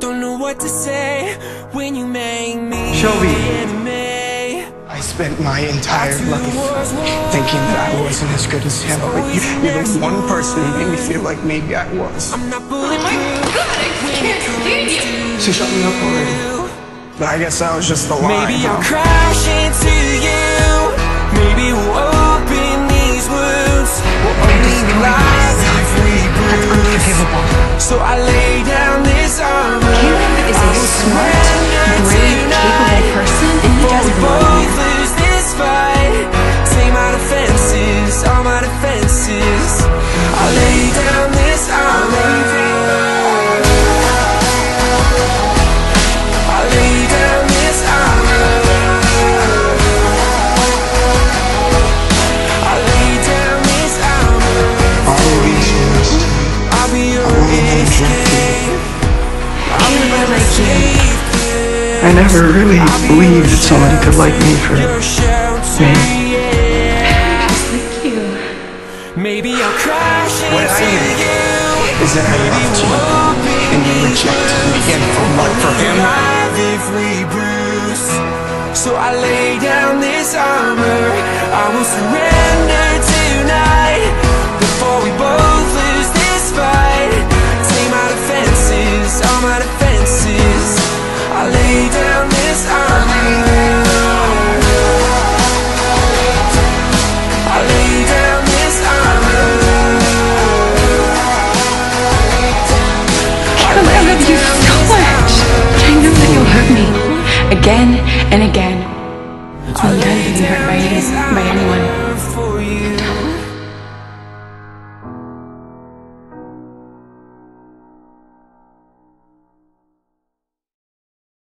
Don't know what to say when you make me Shelby. I spent my entire life thinking that I wasn't as good as him, but you, you're the one person who made me feel like maybe I was. I'm not oh my god, I can't stand you! She shut me up already. But I guess I was just the line. Maybe I'll huh? crash into you. Maybe we'll open these wounds. We'll only lies That's unforgivable. So I lay down smart, brave, capable person, and he doesn't We belong both here. lose this fight. Take my defenses, all my defenses. I lay down this armor I lay down this armor I lay down this armor All of these years, I'll be your won't even drink escape I'll be Caleb, your like you. safe I never really believed that somebody could like me for me. Like you. Maybe I'll crash What I into know you is that I loved you, and you rejected me, and for what? For him? Alive if we bruise So I lay down this armor I will surrender again and again. Although you've been hurt by, by anyone.